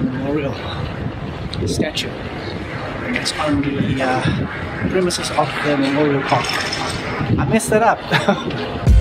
Memorial statue. It's on the uh, premises of the Memorial Park. I messed that up.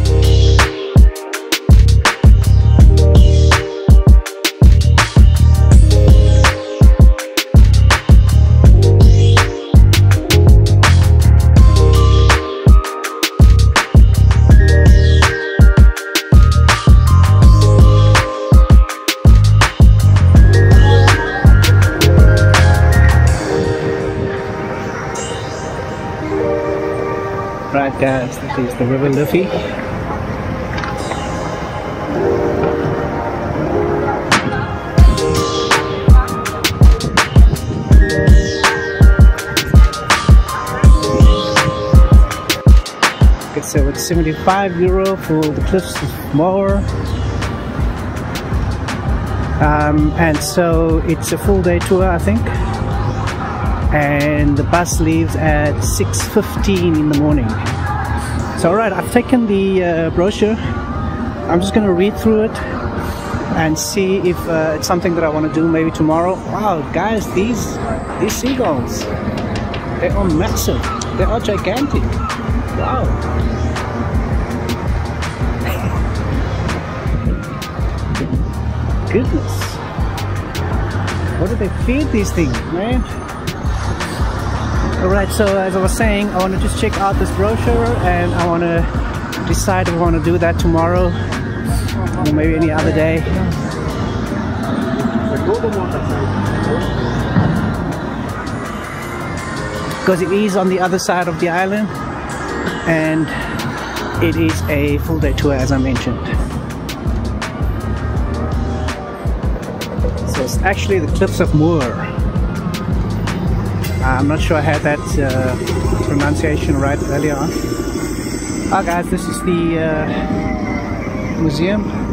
guys, this is the River Liffey. So it's 75 euro for the cliffs of Moher. Um, and so it's a full day tour I think and the bus leaves at 6.15 in the morning so alright I've taken the uh, brochure. I'm just gonna read through it and see if uh, it's something that I want to do maybe tomorrow. Wow guys these these seagulls they are massive. They are gigantic. Wow. Goodness. What do they feed these things man Alright, so as I was saying, I want to just check out this brochure and I want to decide if I want to do that tomorrow or maybe any other day. Because it is on the other side of the island and it is a full day tour as I mentioned. So it's actually the Cliffs of Moher. I'm not sure I had that uh, pronunciation right earlier on. Ah guys, this is the uh, museum.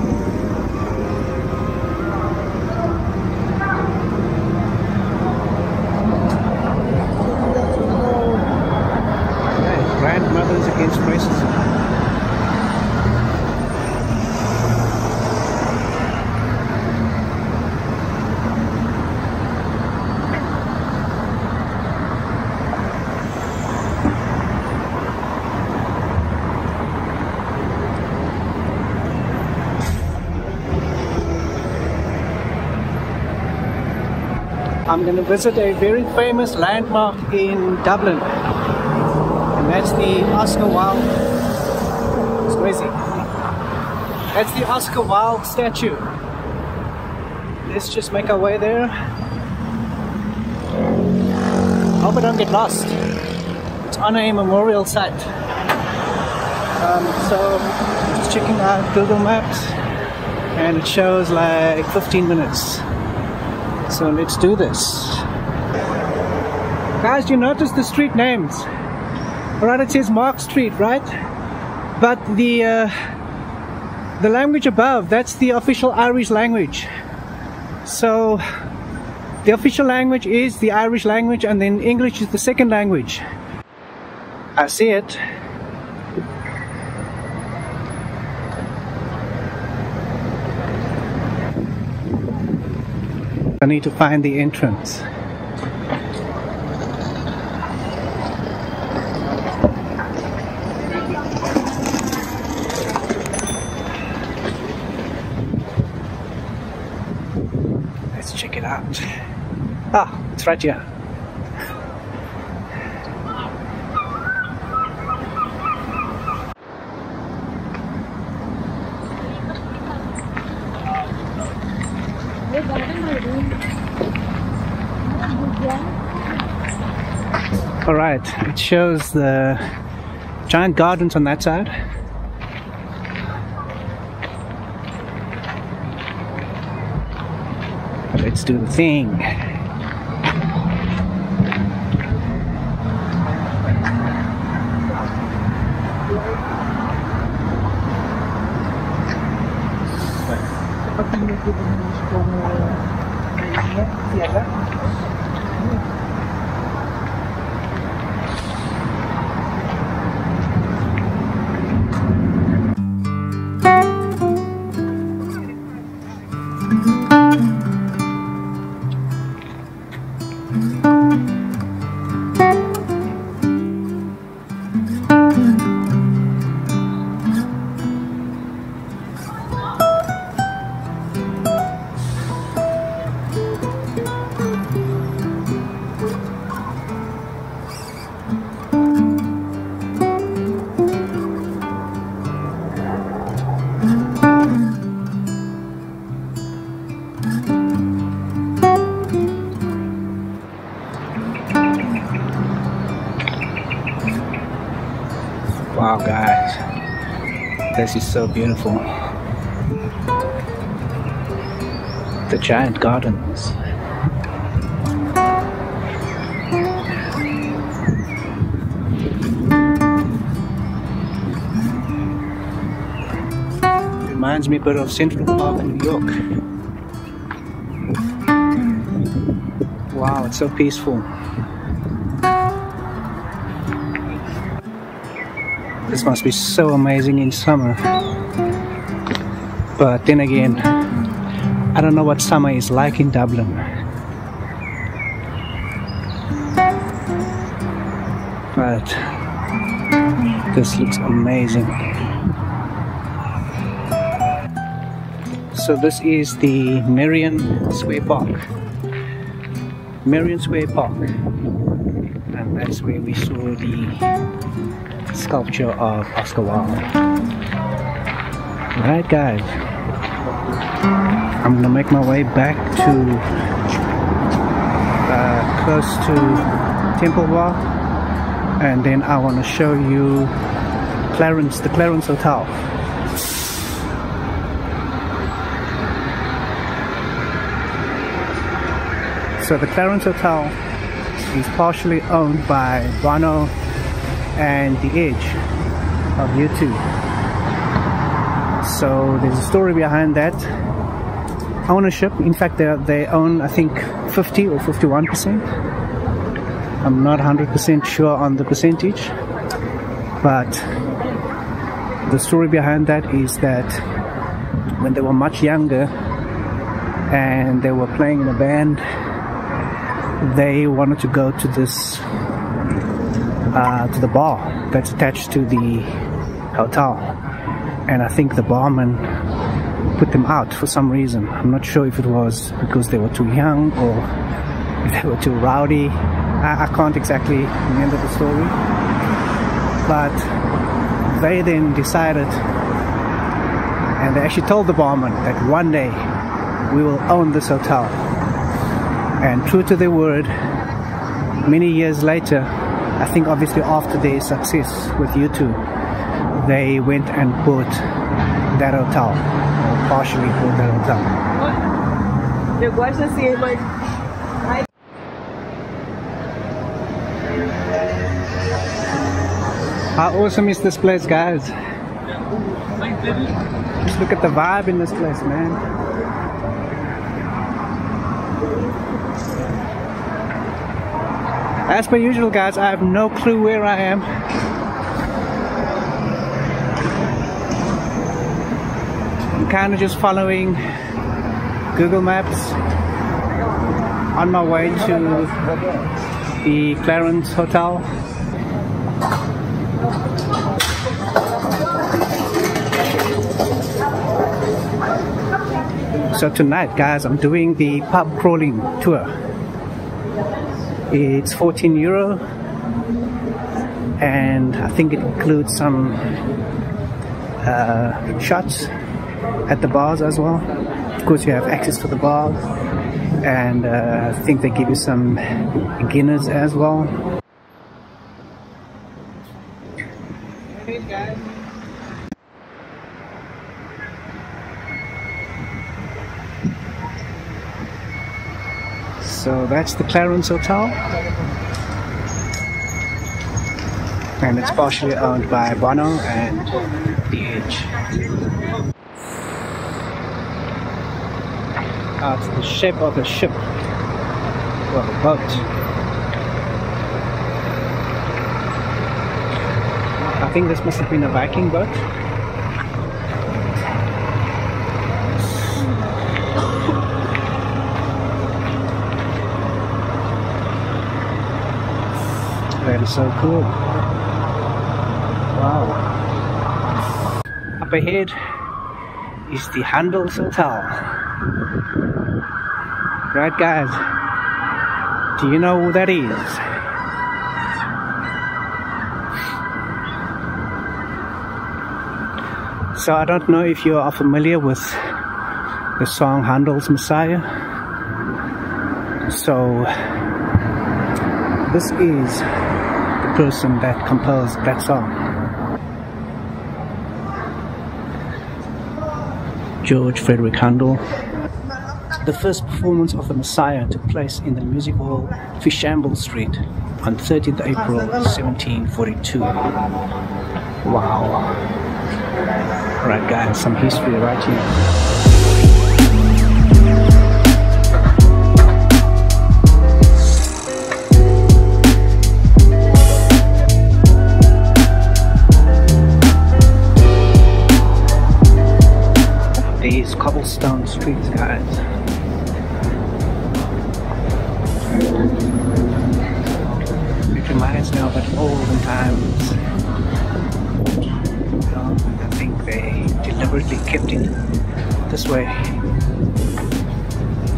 I'm going to visit a very famous landmark in Dublin, and that's the Oscar Wilde. It's crazy. That's the Oscar Wilde statue. Let's just make our way there. Hope I don't get lost. It's on a memorial site. Um, so, just checking out Google Maps, and it shows like 15 minutes. So let's do this. Guys, you notice the street names? Right, it says Mark Street, right? But the uh, the language above, that's the official Irish language. So the official language is the Irish language and then English is the second language. I see it. I need to find the entrance. Let's check it out. Ah, it's right here. Yeah. All right, it shows the giant gardens on that side. Let's do the thing. Yeah. Wow, guys. This is so beautiful. The giant gardens. Reminds me a bit of Central Park in New York. Wow, it's so peaceful. This must be so amazing in summer. But then again, I don't know what summer is like in Dublin. But this looks amazing. So this is the Merrion Square Park. Merrion Square Park. And that's where we saw the sculpture of Oscar Wilde. Alright guys, I'm gonna make my way back to uh, close to Temple Bar and then I want to show you Clarence, the Clarence Hotel. So the Clarence Hotel is partially owned by Bono and the Edge of U2. So there's a story behind that ownership. In fact, they, they own, I think, 50 or 51%. I'm not 100% sure on the percentage, but the story behind that is that when they were much younger and they were playing in a band, they wanted to go to this uh, to the bar that's attached to the hotel. And I think the barman put them out for some reason. I'm not sure if it was because they were too young or if they were too rowdy. I, I can't exactly remember the story. But they then decided and they actually told the barman that one day we will own this hotel. And true to their word, many years later, I think obviously after their success with U2, they went and bought that hotel, or partially bought that hotel. Eu gosto assim, mas How awesome is this place, guys? Just look at the vibe in this place, man. As per usual guys, I have no clue where I am. I'm kind of just following Google Maps on my way to the Clarence Hotel. So tonight guys, I'm doing the pub crawling tour. It's 14 euro and I think it includes some uh, shots at the bars as well. Of course, you have access to the bars, and uh, I think they give you some Guinness as well. So that's the Clarence Hotel. And it's partially owned by Bono and The Edge. Uh, it's the shape of a ship. Well, a boat. I think this must have been a Viking boat. Is so cool. Wow. Up ahead is the Handels Hotel. Right guys, do you know who that is? So I don't know if you are familiar with the song Handel's Messiah. So this is person that composed that song. George Frederick Handel. The first performance of The Messiah took place in the music hall Fishamble Street on 30th April 1742. Wow. Right guys, some history right here. Streets, guys. It reminds me of an olden times. I think they deliberately kept it this way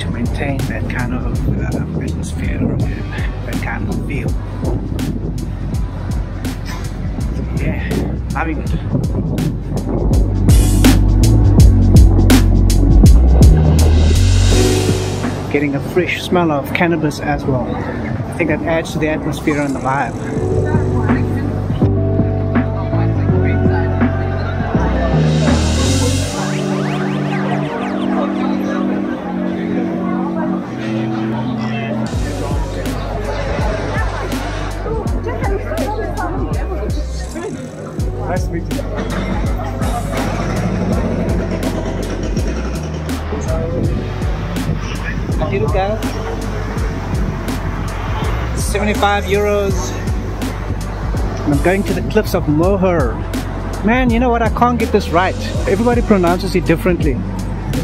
to maintain that kind of uh, atmosphere and that kind of feel. Yeah, loving it. A fresh smell of cannabis as well. I think that adds to the atmosphere and the vibe. 75 euros. I'm going to the cliffs of Moher. Man, you know what? I can't get this right. Everybody pronounces it differently.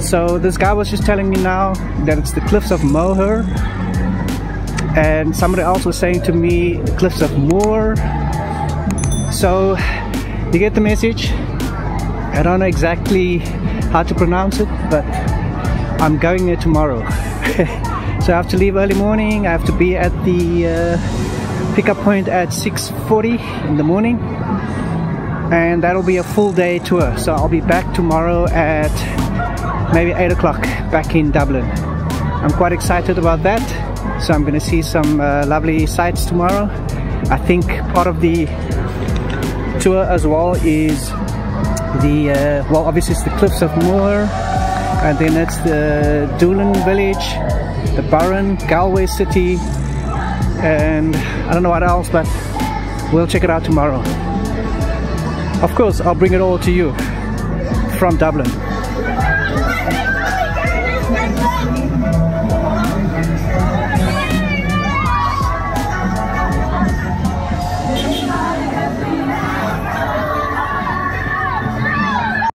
So this guy was just telling me now that it's the cliffs of Moher. And somebody else was saying to me, cliffs of Moor. So you get the message. I don't know exactly how to pronounce it, but I'm going there tomorrow. so I have to leave early morning. I have to be at the uh, pickup point at 6.40 in the morning. And that'll be a full day tour. So I'll be back tomorrow at maybe 8 o'clock back in Dublin. I'm quite excited about that. So I'm going to see some uh, lovely sights tomorrow. I think part of the tour as well is the, uh, well obviously it's the Cliffs of Moher and then it's the Doolin village, the Burren, Galway city, and I don't know what else, but we'll check it out tomorrow. Of course, I'll bring it all to you from Dublin.